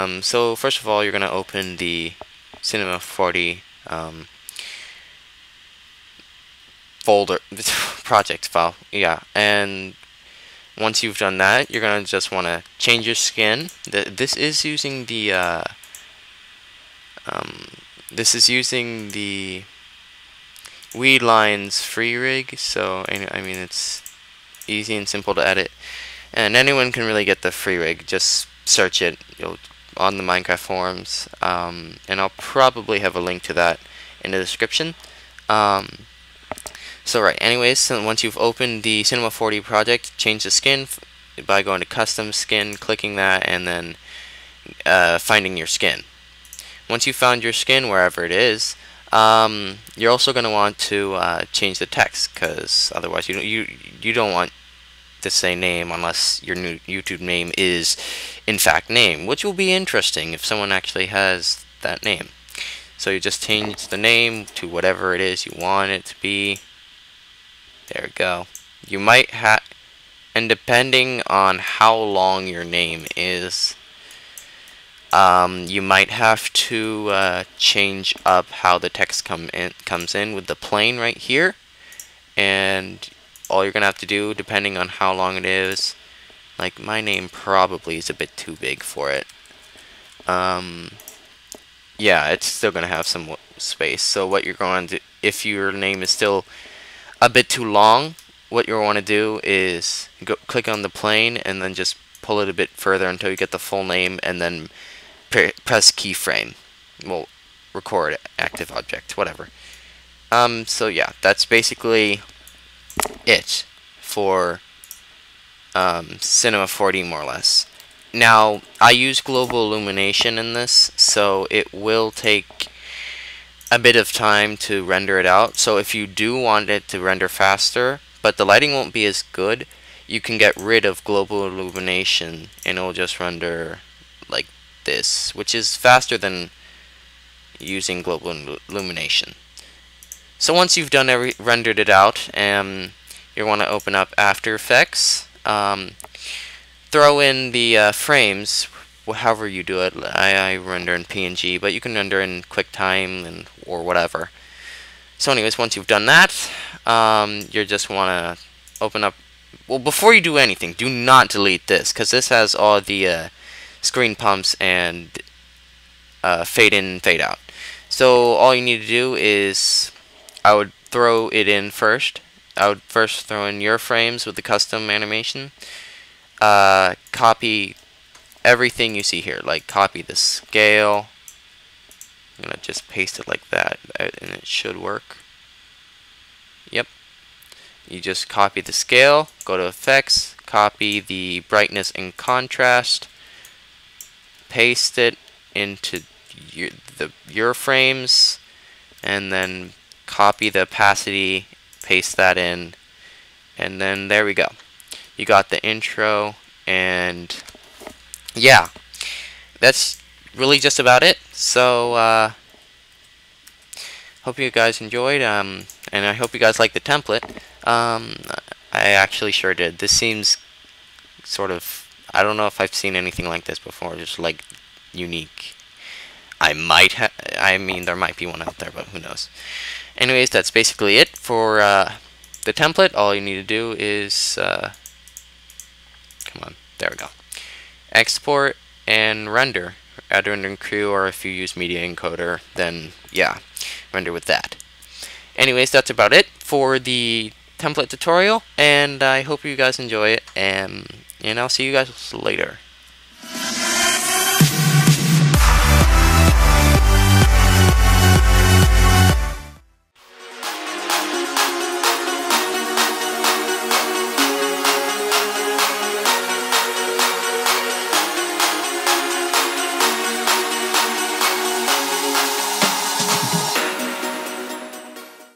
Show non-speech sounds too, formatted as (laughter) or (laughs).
Um, so first of all, you're going to open the Cinema 4D um, folder (laughs) project file. Yeah, and once you've done that, you're going to just want to change your skin. This is using the uh, um, this is using the Weedlines free rig, so I mean it's easy and simple to edit, and anyone can really get the free rig. Just search it you'll, on the Minecraft forums, um, and I'll probably have a link to that in the description. Um, so right, anyways, so once you've opened the Cinema 4D project, change the skin by going to custom skin, clicking that, and then uh, finding your skin. Once you found your skin wherever it is, um, you're also going to want to uh, change the text because otherwise you don't, you you don't want to say name unless your new YouTube name is in fact name, which will be interesting if someone actually has that name. So you just change the name to whatever it is you want it to be. There we go. You might have, and depending on how long your name is, um, you might have to uh, change up how the text come in, comes in with the plane right here. And all you're going to have to do, depending on how long it is, like my name probably is a bit too big for it. Um, yeah, it's still going to have some space. So what you're going to, if your name is still a bit too long, what you want to do is go click on the plane and then just pull it a bit further until you get the full name and then press keyframe. Well, record active object, whatever. Um, so yeah, that's basically it for um, Cinema 4D more or less. Now, I use global illumination in this, so it will take a bit of time to render it out. So if you do want it to render faster, but the lighting won't be as good, you can get rid of global illumination and it'll just render like this, which is faster than using global illumination. So once you've done every rendered it out, um, you want to open up After Effects, um, throw in the uh, frames, however you do it. I, I render in PNG, but you can render in QuickTime and or whatever. So anyways, once you've done that, um, you just want to open up. Well, before you do anything, do not delete this because this has all the uh, screen pumps and uh, fade in, fade out. So all you need to do is, I would throw it in first. I would first throw in your frames with the custom animation. Uh, copy everything you see here, like copy the scale. I'm gonna just paste it like that, uh, and it should work. Yep. You just copy the scale, go to effects, copy the brightness and contrast, paste it into your, the your frames and then copy the opacity paste that in and then there we go. You got the intro and yeah that's really just about it. So uh, hope you guys enjoyed um, and I hope you guys like the template. Um, I actually sure did. This seems sort of I don't know if I've seen anything like this before, just like unique. I might have, I mean, there might be one out there, but who knows. Anyways, that's basically it for uh, the template. All you need to do is, uh, come on, there we go. Export and render. Add rendering queue, or if you use media encoder, then yeah, render with that. Anyways, that's about it for the template tutorial, and I hope you guys enjoy it, and and I'll see you guys later.